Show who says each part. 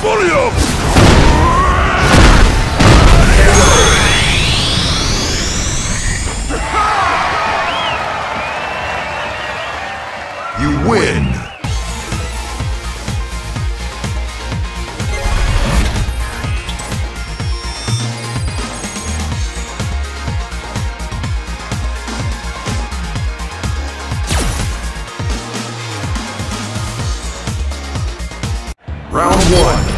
Speaker 1: Portfolio! You win! Round one.